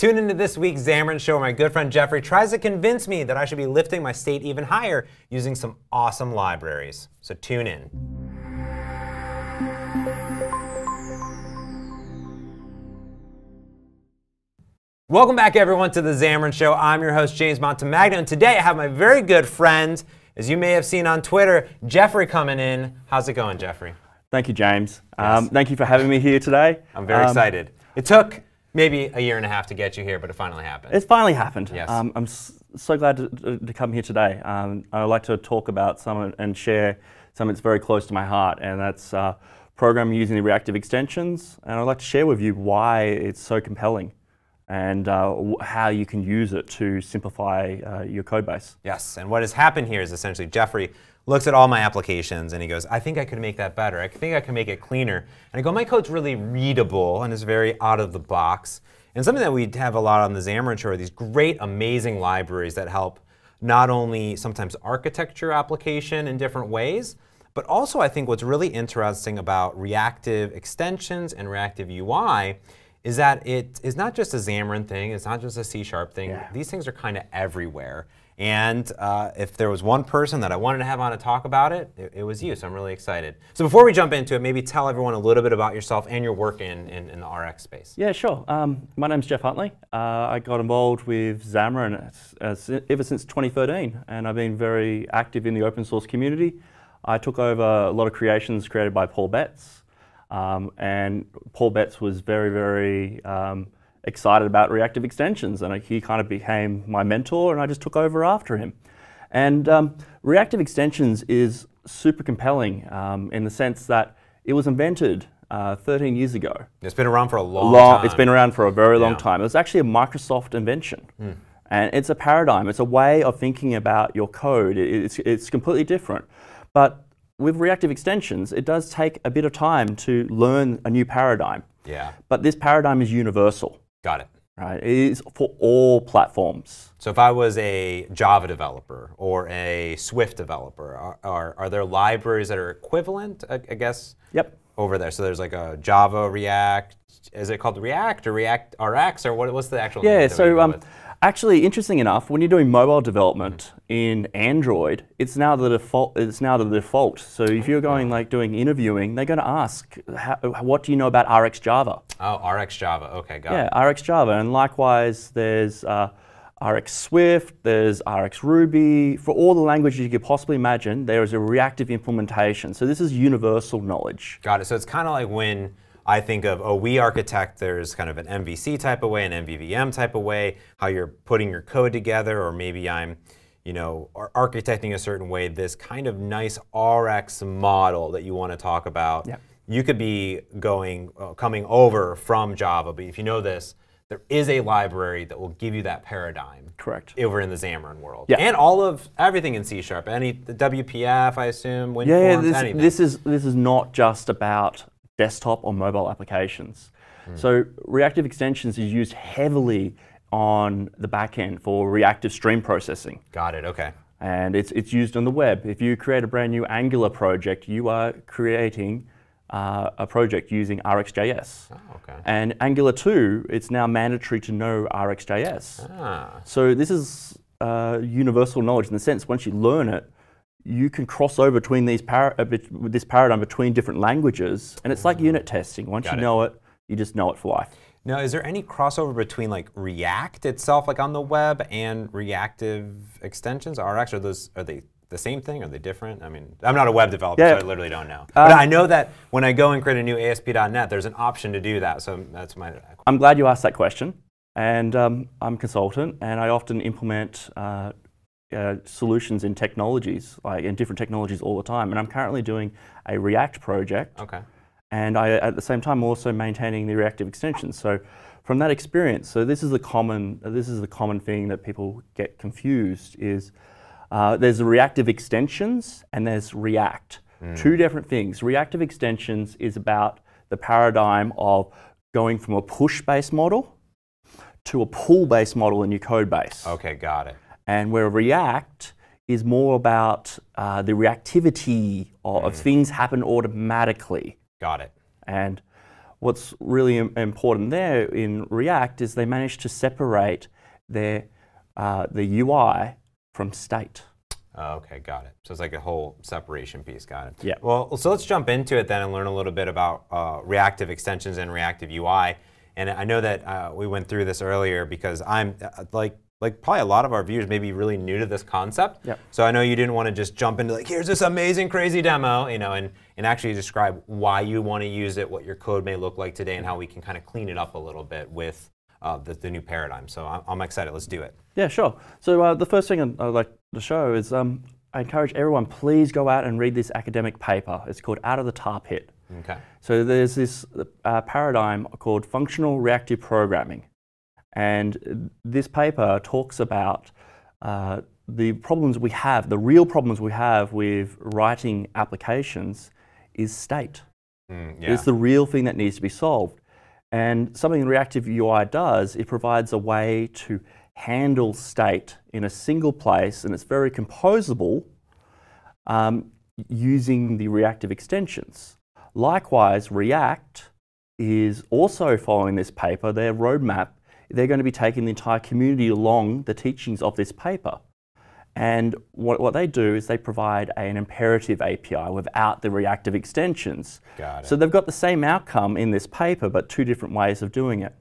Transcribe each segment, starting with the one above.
Tune into this week's Xamarin Show where my good friend Geoffrey tries to convince me that I should be lifting my state even higher using some awesome libraries. So tune in. Welcome back, everyone, to the Xamarin Show. I'm your host, James Montemagno, and today I have my very good friend, as you may have seen on Twitter, Geoffrey coming in. How's it going, Geoffrey? Thank you, James. Um, thank you for having me here today. I'm very Um, excited. It took maybe a year and a half to get you here, but it finally happened. It's finally happened. Yes. Um, I'm so glad to, to come here today. Um, I would like to talk about some and share something that's very close to my heart, and that's uh, programming using the reactive extensions. And I'd like to share with you why it's so compelling and uh, how you can use it to simplify uh, your code base. Yes, and what has happened here is essentially Geoffrey looks at all my applications and he goes, I think I could make that better. I think I can make it cleaner. And I go, my code's really readable and is very out of the box. And something that we have a lot on the Xamarin Show are these great, amazing libraries that help not only sometimes architecture application in different ways, but also I think what's really interesting about reactive extensions and reactive UI is that it is not just a Xamarin thing, it's not just a C Sharp thing. Yeah. These things are kind of everywhere. And uh, if there was one person that I wanted to have on to talk about it, it, it was you. So I'm really excited. So before we jump into it, maybe tell everyone a little bit about yourself and your work in, in, in the RX space. Yeah, sure. Um, my name's Geoff Huntley. Uh, I got involved with Xamarin uh, s- ever since 2013, and I've been very active in the open source community. I took over a lot of creations created by Paul Betts, um, and Paul Betts was very, very um, excited about reactive extensions, and he kind of became my mentor, and I just took over after him. And um, reactive extensions is super compelling um, in the sense that it was invented uh, 13 years ago It's been around for a long, long, time. It's been around for a very long Yeah. Time. It was actually a Microsoft invention. And it's a paradigm, it's a way of thinking about your code. It- it's, it's completely different. But with reactive extensions, it does take a bit of time to learn a new paradigm. Yeah, But this paradigm is universal, got it. right? It is for all platforms. So if I was a Java developer or a Swift developer, are, are, are there libraries that are equivalent, I, I guess, Yep. over there? So there's like a Java React, is it called React or React RX or what, what's the actual name Yeah, so um? Actually, interesting enough, when you're doing mobile development in Android, it's now the default. It's now the default. So if you're going like doing interviewing, they're going to ask, what do you know about RX Java? Oh, RX Java. Okay, got it. Yeah, RX Java, and likewise, there's uh, RX Swift, there's RX Ruby. For all the languages you could possibly imagine, there is a reactive implementation. So this is universal knowledge. Got it. So it's kind of like when I think of, oh, we architect, there's kind of an MVC type of way, an MVVM type of way, how you're putting your code together, or maybe I'm, you know, ar- architecting a certain way, this kind of nice RX model that you want to talk about. Yep. You could be going, uh, coming over from Java, but if you know this, there is a library that will give you that paradigm Correct. over in the Xamarin world. Yeah. And all of everything in C Sharp, any the WPF, I assume, WinForms, Yeah, yeah, this, anything. this is this is not just about desktop or mobile applications. So reactive extensions is used heavily on the back end for reactive stream processing. Got it. Okay. and it's, it's used on the web. If you create a brand new Angular project, you are creating uh, a project using RxJS. Oh, okay. And Angular 2, it's now mandatory to know RxJS. Ah, So this is uh, universal knowledge in the sense once you learn it, you can cross over between these par- uh, this paradigm between different languages, and it's like unit testing. Once Got you it. know it, you just know it for life. Now, is there any crossover between like React itself, like on the web, and reactive extensions? RX, are those are they the same thing? Are they different? I mean, I'm not a web developer, Yeah. so I literally don't know. but I know that when I go and create a new ASP.NET, there's an option to do that. So that's my I'm glad you asked that question. And um, I'm a consultant, and I often implement uh, uh, solutions in technologies, like in different technologies all the time. And I'm currently doing a React project, okay. and I, at the same time, also maintaining the reactive extensions. So, from that experience, so this is the common this is the common thing that people get confused is uh, there's the reactive extensions and there's React. Two different things. Reactive extensions is about the paradigm of going from a push-based model to a pull-based model in your code base. Okay, got it. And where React is more about uh, the reactivity of, of things happen automatically. Got it. And what's really Im- important there in React is they managed to separate their uh, the UI from state. Oh, okay, got it. So it's like a whole separation piece. Got it. Yeah. Well, so let's jump into it then and learn a little bit about uh, reactive extensions and reactive UI. And I know that uh, we went through this earlier because I'm uh, like like probably a lot of our viewers may be really new to this concept. Yep. So I know you didn't want to just jump into like here's this amazing crazy demo, you know, and and actually describe why you want to use it, what your code may look like today, and how we can kind of clean it up a little bit with uh, the, the new paradigm. So I'm, I'm excited. Let's do it. Yeah, sure. So uh, the first thing I'd, like to show is um, I encourage everyone, please go out and read this academic paper. It's called Out of the Tar Pit. Okay. So there's this uh, paradigm called functional reactive programming. And this paper talks about uh, the problems we have, the real problems we have with writing applications is state. Mm, yeah. It's the real thing that needs to be solved. And something reactive UI does, it provides a way to handle state in a single place, and it's very composable um, using the reactive extensions. Likewise, React is also following this paper, their roadmap. They're going to be taking the entire community along the teachings of this paper. And what, what they do is they provide an imperative API without the reactive extensions. Got it. So they've got the same outcome in this paper, but two different ways of doing it.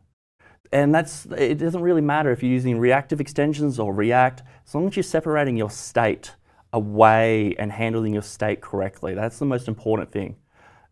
And that's it doesn't really matter if you're using reactive extensions or React, as long as you're separating your state away and handling your state correctly. That's the most important thing.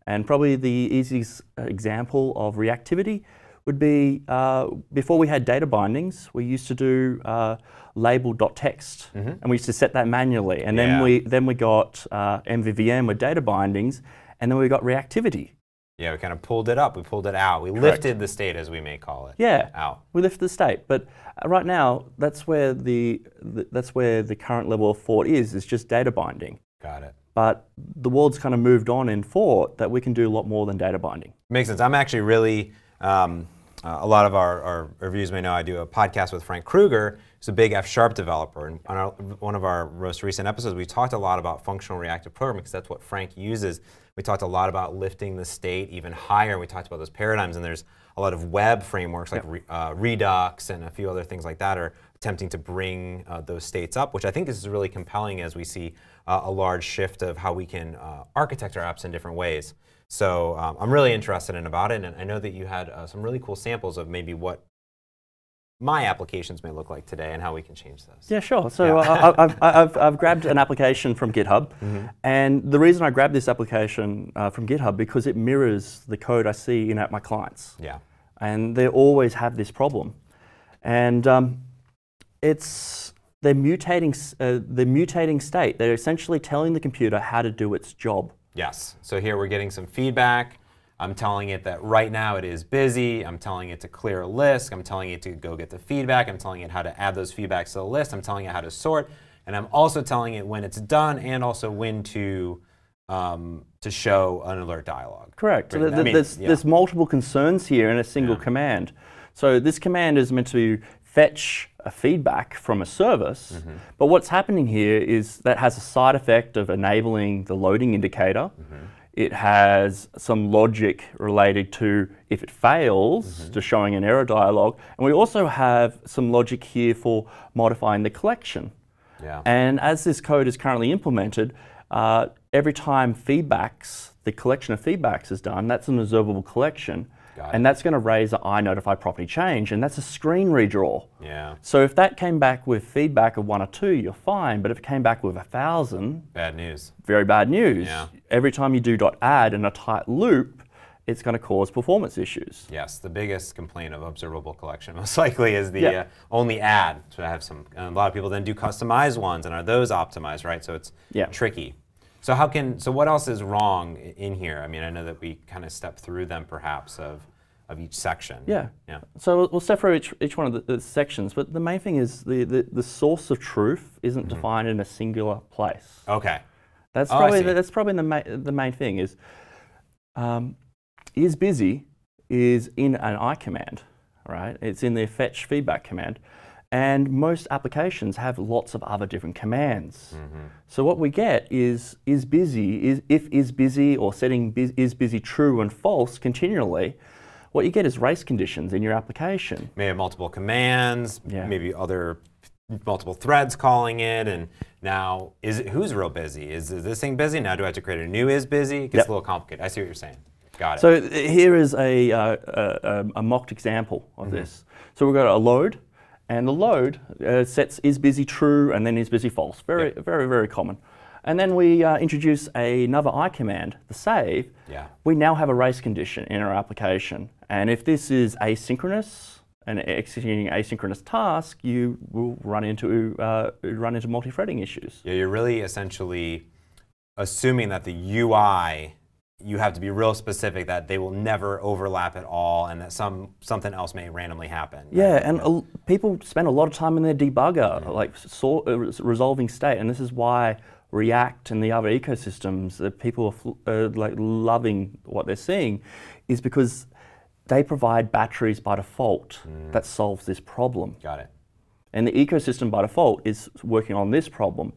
And probably the easiest uh, example of reactivity would be uh, before we had data bindings, we used to do uh, label.txt, mm-hmm. and we used to set that manually. And then Yeah. we then we got uh, MVVM with data bindings, and then we got reactivity. Yeah, we kind of pulled it up. We pulled it out. We Correct. lifted the state, as we may call it. Yeah, Out. we lift the state. But uh, right now, that's where the, the that's where the current level of thought is. Is just data binding. Got it. But the world's kind of moved on in thought that we can do a lot more than data binding. Makes sense. I'm actually really, um, uh, a lot of our, our reviews may know I do a podcast with Frank Krueger, who's a big F Sharp developer. And on our, one of our most recent episodes, we talked a lot about functional reactive programming because that's what Frank uses. We talked a lot about lifting the state even higher. We talked about those paradigms, and there's a lot of web frameworks like Re- uh, Redux and a few other things like that are attempting to bring uh, those states up, which I think is really compelling as we see uh, a large shift of how we can uh, architect our apps in different ways. So um, I'm really interested in about it, and I know that you had uh, some really cool samples of maybe what my applications may look like today and how we can change those. Yeah, sure. So Yeah. uh, I- I've, I've, I've grabbed an application from GitHub, and the reason I grabbed this application uh, from GitHub because it mirrors the code I see in at my clients. Yeah. and they always have this problem. And um, it's they're mutating uh, the mutating state. They're essentially telling the computer how to do its job. Yes. So here we're getting some feedback. I'm telling it that right now it is busy. I'm telling it to clear a list. I'm telling it to go get the feedback. I'm telling it how to add those feedbacks to the list. I'm telling it how to sort. And I'm also telling it when it's done and also when to um, to show an alert dialog. Correct. So Right. th- I mean, there's, yeah. there's multiple concerns here in a single Yeah. command. So this command is meant to fetch a feedback from a service, Mm-hmm. but what's happening here is that has a side effect of enabling the loading indicator. Mm-hmm. It has some logic related to if it fails Mm-hmm. to showing an error dialog, and we also have some logic here for modifying the collection. Yeah. And as this code is currently implemented, uh, every time feedbacks, the collection of feedbacks is done, that's an observable collection. And that's going to raise a I notify property change, and that's a screen redraw. yeah. So if that came back with feedback of one or two, you're fine. But if it came back with a thousand, Bad news. very bad news. Yeah. Every time you do dot .add in a tight loop, it's going to cause performance issues. Yes, the biggest complaint of observable collection most likely is the Yeah. uh, only add. So I have some. A lot of people then do customized ones, and are those optimized, right? So it's Yeah. tricky. So how can? So what else is wrong in here? I mean, I know that we kind of step through them, perhaps of of each section. Yeah. Yeah. So we'll- we'll step through each, each one of the, the sections, but the main thing is the, the, the source of truth isn't Mm-hmm. defined in a singular place. Okay. That's Oh, I probably the, that's probably the, ma- the main thing is um, is busy is in an I command, right? It's in the fetch feedback command, and most applications have lots of other different commands. Mm-hmm. So what we get is is busy is if is busy or setting bus- is busy true and false continually. what you get is race conditions in your application. May have multiple commands, Yeah. maybe other multiple threads calling it, and now is it who's real busy? Is, is this thing busy? Now do I have to create a new is busy? It gets Yep. a little complicated. I see what you're saying. Got it. So here is a, uh, a, a, a mocked example of this. So we've got a load, and the load uh, sets is busy true and then is busy false. Very, Yep. very, very common. And then we uh, introduce another I command, the save. Yeah. We now have a race condition in our application. And if this is asynchronous and executing asynchronous task, you will run into, uh, run into multi-threading issues. Yeah, you're really essentially assuming that the UI you have to be real specific that they will never overlap at all, and that some something else may randomly happen. Yeah, and a, people spend a lot of time in their debugger, like sort, uh, resolving state, and this is why React and the other ecosystems that people are uh, like loving what they're seeing, is because they provide batteries by default that solves this problem. Got it. And the ecosystem by default is working on this problem.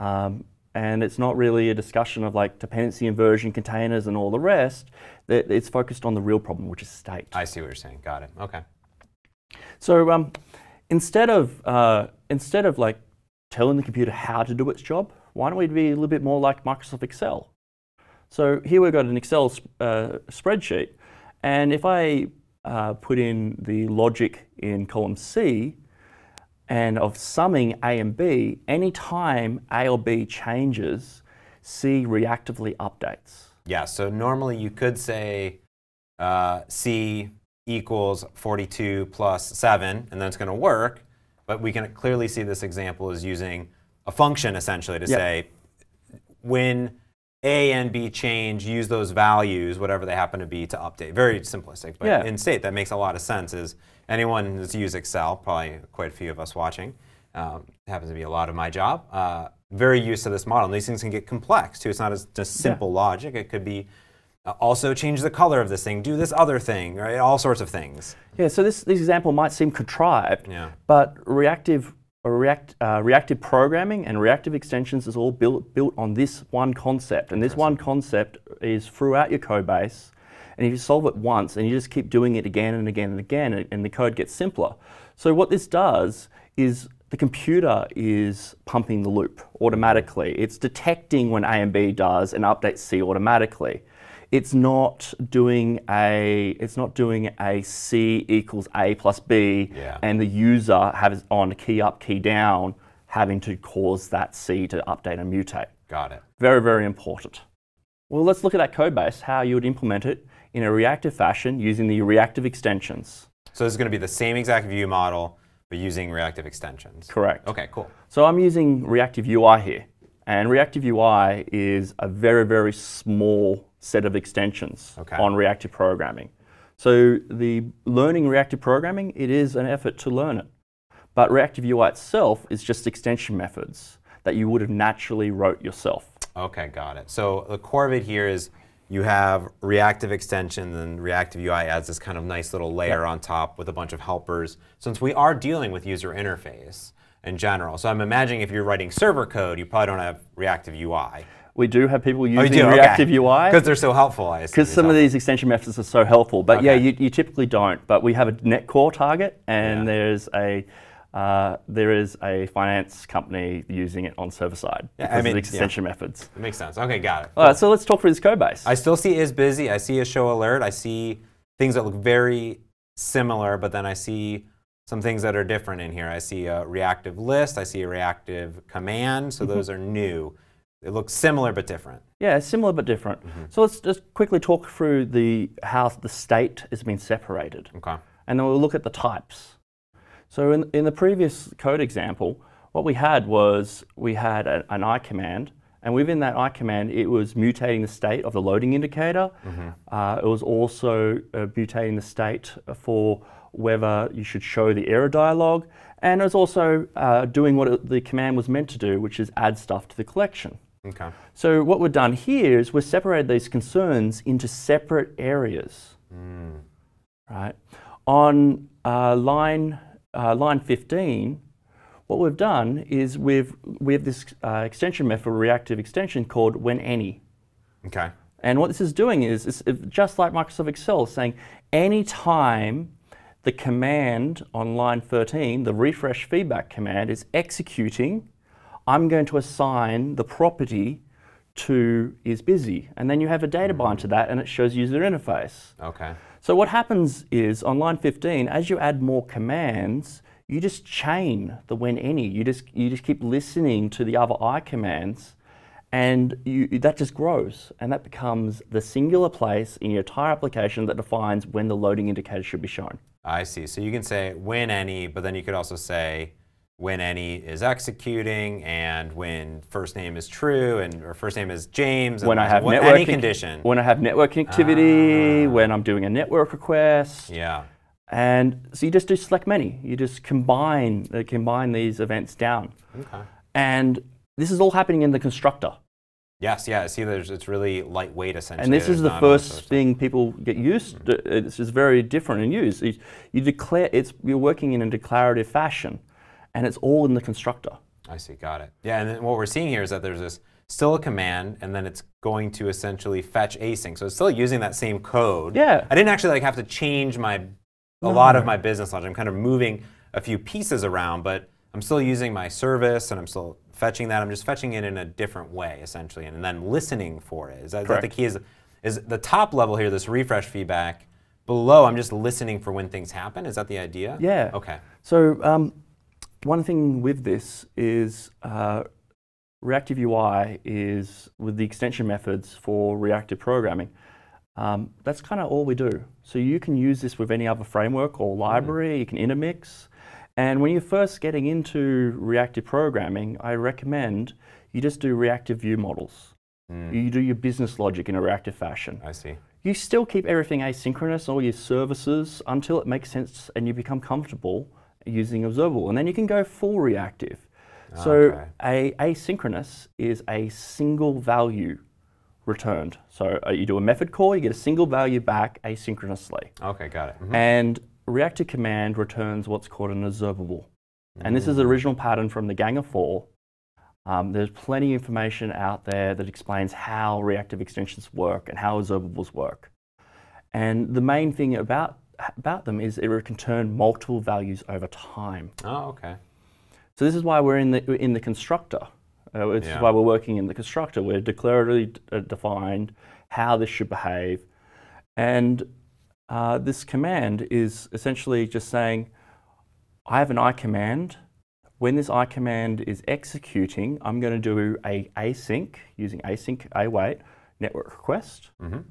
Um, and it's not really a discussion of like dependency inversion containers and all the rest. It's focused on the real problem, which is state. I see what you're saying. Got it. Okay. So um, instead of uh, instead of like telling the computer how to do its job, why don't we be a little bit more like Microsoft Excel? So here we've got an Excel sp- uh, spreadsheet, and if I uh, put in the logic in column C and of summing A and B, any time A or B changes, C reactively updates. Yeah. So normally you could say uh, C equals 42 plus 7, and then it's going to work. But we can clearly see this example is using a function essentially to Yep. say when A and B change, use those values, whatever they happen to be, to update. Very simplistic, but Yeah. in state that makes a lot of sense. Is anyone that's used Excel, probably quite a few of us watching, um, happens to be a lot of my job. Uh, very used to this model. And these things can get complex too. It's not as just simple logic. It could be uh, also change the color of this thing, do this other thing, right? All sorts of things. Yeah, so this, this example might seem contrived, Yeah. but reactive, react, uh, reactive programming and reactive extensions is all built, built on this one concept. And this one concept is throughout your code base. And if you solve it once and you just keep doing it again and again and again, and, and the code gets simpler. So what this does is the computer is pumping the loop automatically. It's detecting when A and B does and updates C automatically it's not doing a it's not doing a C equals A plus B Yeah. and the user has on key up, key down, having to cause that C to update and mutate. Got it. Very, very important. Well, let's look at that code base, how you would implement it in a reactive fashion using the reactive extensions. So this is going to be the same exact view model, but using reactive extensions. Correct. Okay, cool. So I'm using reactive UI here. And reactive UI is a very, very small set of extensions Okay. on reactive programming. So the learning reactive programming, it is an effort to learn it. But reactive UI itself is just extension methods that you would have naturally wrote yourself. Okay, got it. So the core of it here is you have reactive extensions and reactive UI adds this kind of nice little layer on top with a bunch of helpers since we are dealing with user interface in general. So I'm imagining if you're writing server code, you probably don't have reactive UI. We do have people Oh, using do? reactive UI. Because they're so helpful, I assume. Because some of these extension methods are so helpful, but yeah, you, you typically don't. But we have a .NET Core target, and Yeah. there's a uh, there is a finance company using it on server side Yeah, I because mean, of the yeah. extension methods. It makes sense. Okay, got it. All right, so let's talk through this code base. I still see is busy. I see a show alert. I see things that look very similar, but then I see some things that are different in here. I see a reactive list. I see a reactive command. So those are new. It looks similar but different. yeah, similar but different. Mm-hmm. So let's just quickly talk through the how the state has been separated, Okay. and then we'll look at the types. So in, in the previous code example, what we had was we had a, an I command, and within that I command, it was mutating the state of the loading indicator. Uh, it was also uh, mutating the state for whether you should show the error dialog, and it was also uh, doing what it, the command was meant to do, which is add stuff to the collection. Okay. So what we've done here is we've separated these concerns into separate areas. Right. On uh, line uh, line 15, what we've done is we've we have this uh, extension method, reactive extension called when any, Okay. And what this is doing is, is just like Microsoft Excel, saying any time the command on line 13, the refresh feedback command, is executing, I'm going to assign the property to is busy. And then you have a data bind to that and it shows user interface. Okay. So what happens is on line 15, as you add more commands, you just chain the when any. You just you just keep listening to the other I commands, and you, that just grows, and that becomes the singular place in your entire application that defines when the loading indicator should be shown. I see. So you can say when any, but then you could also say when any is executing and when first name is true and or first name is James. When I have what, network any condition. When I have network connectivity, Ah. when I'm doing a network request, yeah. and so you just do select many. You just combine uh, combine these events down, Okay. and this is all happening in the constructor. Yes. Yeah. See, there's it's really lightweight essentially. And this is the first thing people get used to. It's just very different in use. You, you declare it's you're working in a declarative fashion, and it's all in the constructor. I see. Got it. Yeah. And then what we're seeing here is that there's this still a command, and then it's going to essentially fetch async. So it's still using that same code. Yeah. I didn't actually like have to change my a lot of my business logic. I'm kind of moving a few pieces around, but I'm still using my service and I'm still fetching that. I'm just fetching it in a different way, essentially, and then listening for it. Is that, is that the key? Is is the top level here, this refresh feedback? Below, I'm just listening for when things happen. Is that the idea? Yeah. Okay. So um, one thing with this is uh, reactive UI is with the extension methods for reactive programming. Um, that's kind of all we do. So you can use this with any other framework or library. You can intermix. And when you're first getting into reactive programming, I recommend you just do reactive view models. You do your business logic in a reactive fashion. I see. You still keep everything asynchronous, all your services, until it makes sense and you become comfortable using observable. And then you can go full reactive. So Okay. a asynchronous is a single value returned. So uh, you do a method call, you get a single value back asynchronously. Okay, got it. Mhm. And reactive command returns what's called an observable. And this is the original pattern from the Gang of Four. Um, there's plenty of information out there that explains how reactive extensions work and how observables work. And the main thing about, about them is it can turn multiple values over time. Oh, okay. So this is why we're in the, in the constructor. Uh, this Yeah. is why we're working in the constructor. We're declaratively uh, defined how this should behave. And uh, this command is essentially just saying, I have an I command. When this I command is executing, I'm going to do a async using async await network request. Mhm.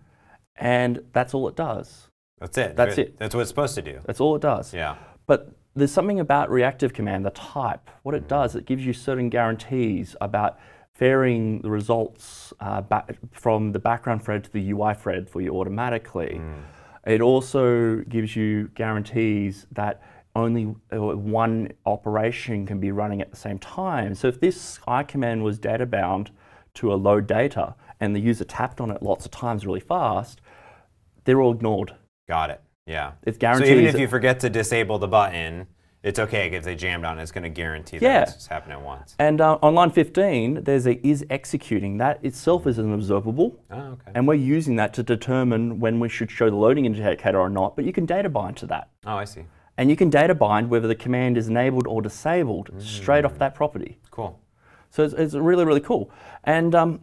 And that's all it does. That's it. That's it. That's what it's supposed to do. That's all it does. Yeah. But there's something about reactive command, the type. What it does, it gives you certain guarantees about varying the results uh, back from the background thread to the UI thread for you automatically. It also gives you guarantees that only uh, one operation can be running at the same time. So if this I command was data bound to a load data and the user tapped on it lots of times really fast, they're all ignored. Got it. Yeah. It So even if you forget to disable the button, it's okay if they jammed on it. It's going to guarantee Yeah. that it's just happening once. And uh, on line 15, there's a is executing. That itself is an observable. Oh, okay. And we're using that to determine when we should show the loading indicator or not. But you can data bind to that. Oh, I see. And you can data bind whether the command is enabled or disabled straight off that property. Cool. So it's, it's really, really cool. And um,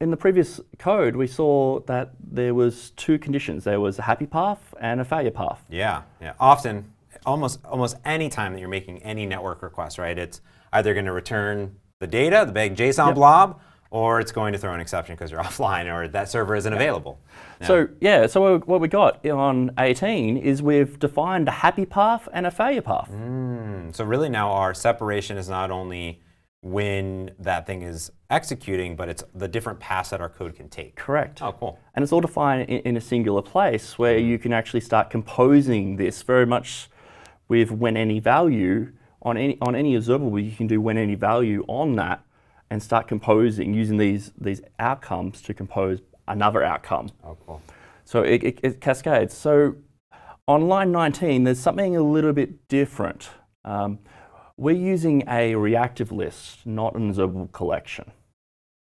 in the previous code, we saw that there was two conditions. There was a happy path and a failure path. Yeah. Yeah. Often, almost almost any time that you're making any network request, right? It's either going to return the data, the big JSON Yep. blob, or it's going to throw an exception because you're offline or that server isn't available. Yeah. So yeah, so what we got on 18 is we've defined a happy path and a failure path. Mm, so really now our separation is not only when that thing is executing, but it's the different paths that our code can take. Correct. Oh, cool. And it's all defined in, in a singular place where you can actually start composing this very much with when any value on any on any observable. You can do when any value on that and start composing using these these outcomes to compose another outcome. Oh, cool. So it, it, it cascades. So on line 19, there's something a little bit different. Um, we're using a reactive list, not an observable collection.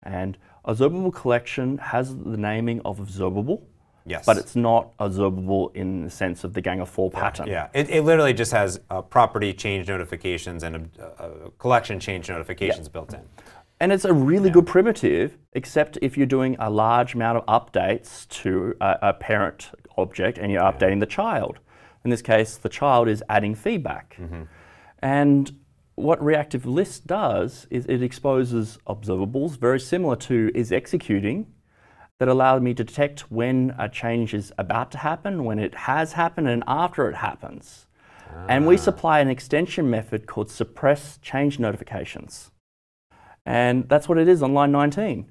And Observable collection has the naming of observable, Yes. but it's not observable in the sense of the gang of four pattern. Yeah, it, it literally just has uh, property change notifications and a, collection change notifications built in. And it's a really good primitive, except if you're doing a large amount of updates to a, a parent object and you're updating the child. In this case, the child is adding feedback. And what reactive list does is it exposes observables very similar to is executing that allow me to detect when a change is about to happen, when it has happened, and after it happens. And we ah. supply an extension method called suppress change notifications. And that's what it is on line 19.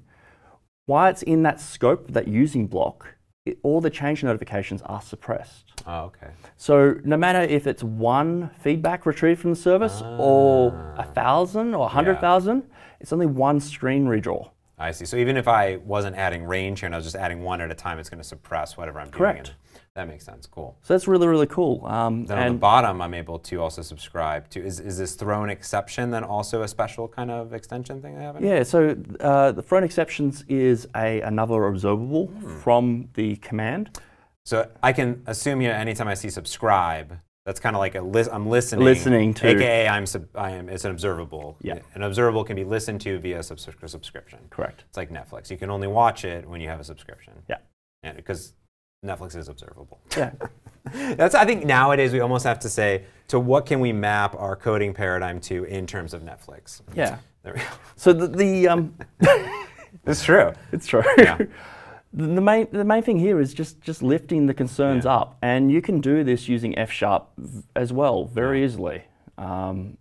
Why it's in that scope, that using block, it, all the change notifications are suppressed. Oh, okay. So no matter if it's one feedback retrieved from the service or ah. a thousand or a hundred thousand, it's only one screen redraw. I see. So even if I wasn't adding range here and I was just adding one at a time, it's going to suppress whatever I'm Correct. doing. and That makes sense. Cool. So that's really, really cool. Um, Then on the bottom, I'm able to also subscribe to. Is, is this thrown exception then also a special kind of extension thing they have? yeah, so uh, the thrown exceptions is a another observable from the command. So I can assume here anytime I see subscribe, that's kind of like a list. I'm listening. Listening to- AKA I'm sub, I am. It's an observable. Yeah. An observable can be listened to via subs- subscription. Correct. It's like Netflix. You can only watch it when you have a subscription. Yeah. And because Netflix is observable. Yeah. That's I think nowadays we almost have to say to what can we map our coding paradigm to in terms of Netflix. Yeah. There we go. So the, the um, It's true. It's true. Yeah. the the main the main thing here is just just lifting the concerns Yeah. up, and you can do this using F sharp as well very easily. Um,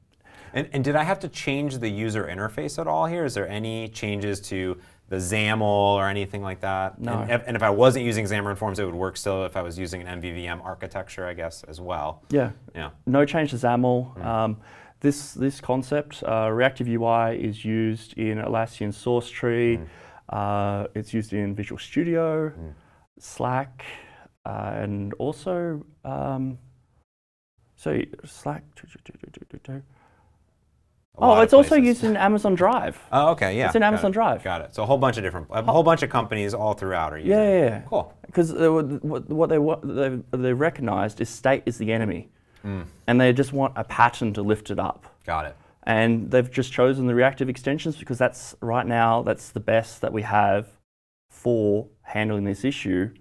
And, and did I have to change the user interface at all here? Is there any changes to the XAML or anything like that? No. And if, and if I wasn't using Xamarin Forms, it would work still if I was using an MVVM architecture, I guess, as well. yeah, Yeah. no change to XAML. Mm. Um, this this concept, uh, reactive UI, is used in Atlassian Source Tree. Mm. Uh, it's used in Visual Studio, Slack, uh, and also um, so Slack. A lot Oh, it's also used in Amazon Drive. Oh, okay, yeah. It's in Amazon. Drive. Got it. So a whole bunch of different, a whole bunch of companies all throughout are using. Yeah, it. yeah, yeah. Cool. Because what, what they what they they recognized is state is the enemy, Hmm. and they just want a pattern to lift it up. Got it. And they've just chosen the reactive extensions because that's right now that's the best that we have for handling this issue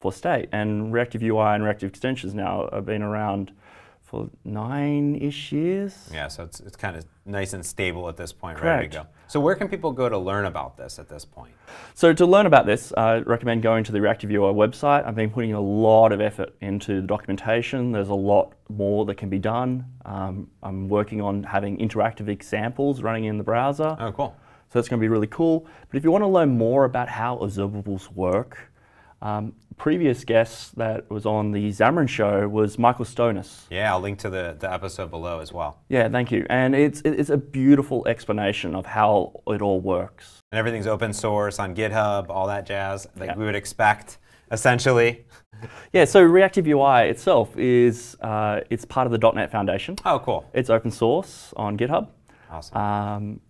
for state. And reactive UI and reactive extensions now have been around for nine-ish years. Yeah, so it's, it's kind of nice and stable at this point, ready to go. So where can people go to learn about this at this point? So to learn about this, I recommend going to the Reactive UI website. I've been putting a lot of effort into the documentation. There's a lot more that can be done. Um, I'm working on having interactive examples running in the browser. Oh, cool. So that's going to be really cool. But if you want to learn more about how observables work, um, previous guest that was on the Xamarin show was Michael Stonis. Yeah, I'll link to the, the episode below as well. Yeah, thank you. And it's, it's a beautiful explanation of how it all works. And everything's open source on GitHub, all that jazz, like Yeah. we would expect, essentially. Yeah, so Reactive UI itself is uh, it's part of the .NET Foundation. Oh, cool. It's open source on GitHub. Awesome. Um,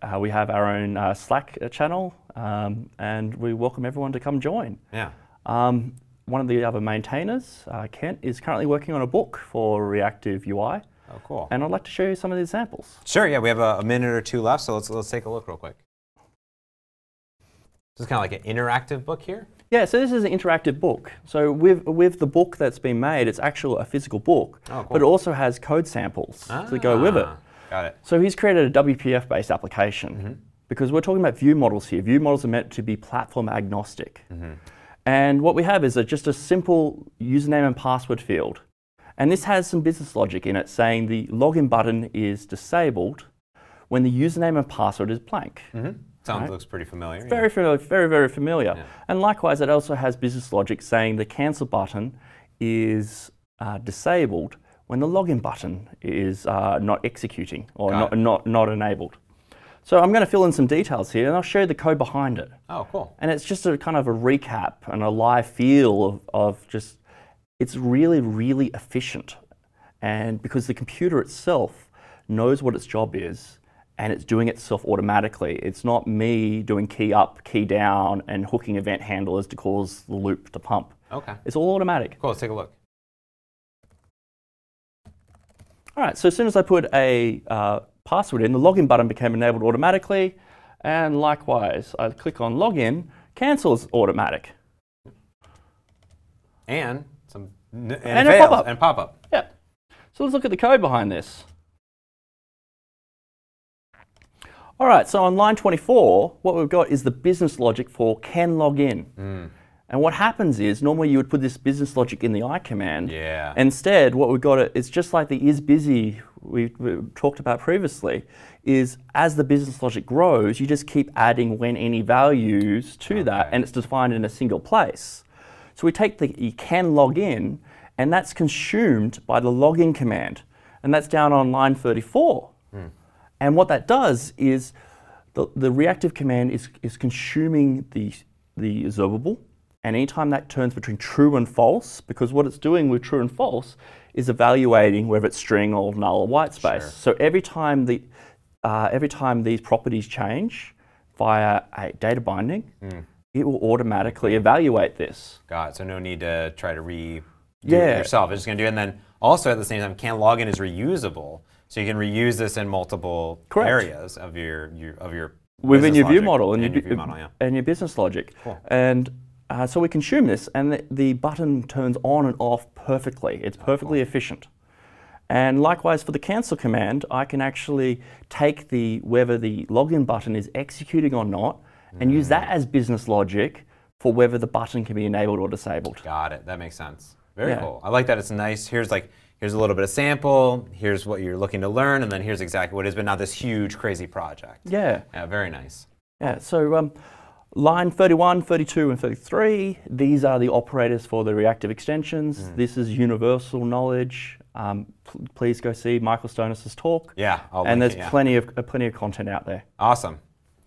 uh, we have our own uh, Slack channel, um, and we welcome everyone to come join. yeah. Um, one of the other maintainers, uh, Kent, is currently working on a book for Reactive UI, Oh, cool. and I'd like to show you some of the examples. Sure, yeah, we have a, a minute or two left, so let's, let's take a look real quick. This is kind of like an interactive book here. Yeah, so this is an interactive book. So with, with the book that's been made, it's actually a physical book, Oh, cool. but it also has code samples to go with it. Ah, Got it. So he's created a WPF-based application because we're talking about view models here. View models are meant to be platform agnostic. And what we have is a, just a simple username and password field. And this has some business logic in it saying the login button is disabled when the username and password is blank. Sounds Right. looks pretty familiar. yeah. Very familiar, very, very familiar. Yeah. And likewise, it also has business logic saying the cancel button is uh, disabled when the login button is uh, not executing or not, not, not enabled. So I'm going to fill in some details here and I'll show you the code behind it. Oh, cool. And it's just a kind of a recap and a live feel of, of just, it's really, really efficient. And because the computer itself knows what its job is and it's doing itself automatically. It's not me doing key up, key down, and hooking event handlers to cause the loop to pump. Okay. It's all automatic. Cool. Let's take a look. All right, so as soon as I put a uh, password in, the login button became enabled automatically. And likewise, I click on login, cancel is automatic. And some and, And fails, pop-up. and pop up. Yep. So let's look at the code behind this. All right, so on line 24, what we've got is the business logic for can log in. Hmm. And what happens is normally you would put this business logic in the I command. Yeah. Instead, what we've got, it's just like the is busy we, talked about previously, is as the business logic grows, you just keep adding when any values to that, and it's defined in a single place. So we take the you can log in, and that's consumed by the login command, and that's down on line 34. Hmm. And what that does is the, the reactive command is, is consuming the, the observable, and anytime that turns between true and false, because what it's doing with true and false is evaluating whether it's string or null or white space. Sure. So every time the uh, every time these properties change via a data binding, it will automatically evaluate this. Got it. So no need to try to re do Yeah. it yourself. It's just gonna do it. And then also at the same time, can login is reusable. So you can reuse this in multiple Correct. areas of your, your of your within your view model and, your view model, yeah. and your business logic. Cool. And uh, so we consume this, and the, the button turns on and off perfectly. It's perfectly efficient. And likewise for the cancel command, I can actually take the whether the login button is executing or not, and use Mm. that as business logic for whether the button can be enabled or disabled. Got it. That makes sense. Very Yeah. cool. I like that. It's nice. Here's like here's a little bit of sample. Here's what you're looking to learn, and then here's exactly what it is, but not this huge crazy project. Yeah. Yeah. Very nice. Yeah, so um, line 31, 32, and 33, these are the operators for the reactive extensions. Mm. This is universal knowledge. Um, please go see Michael Stonis' talk. Yeah. I'll and there's it, yeah. plenty of uh, plenty of content out there. Awesome.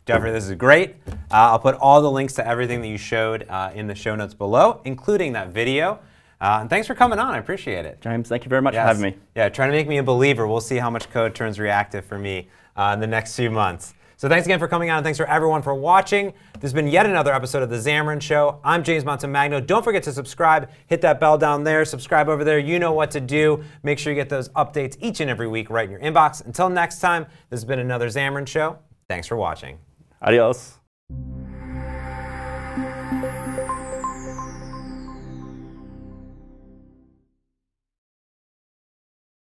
Geoffrey, this is great. Uh, I'll put all the links to everything that you showed uh, in the show notes below, including that video. Uh, and thanks for coming on. I appreciate it. James, thank you very much Yes. for having me. Yeah, trying to make me a believer. We'll see how much code turns reactive for me uh, in the next few months. So thanks again for coming on, and thanks for everyone for watching. This has been yet another episode of The Xamarin Show. I'm James Montemagno. Don't forget to subscribe. Hit that bell down there. Subscribe over there. You know what to do. Make sure you get those updates each and every week right in your inbox. Until next time, this has been another Xamarin Show. Thanks for watching. Adios.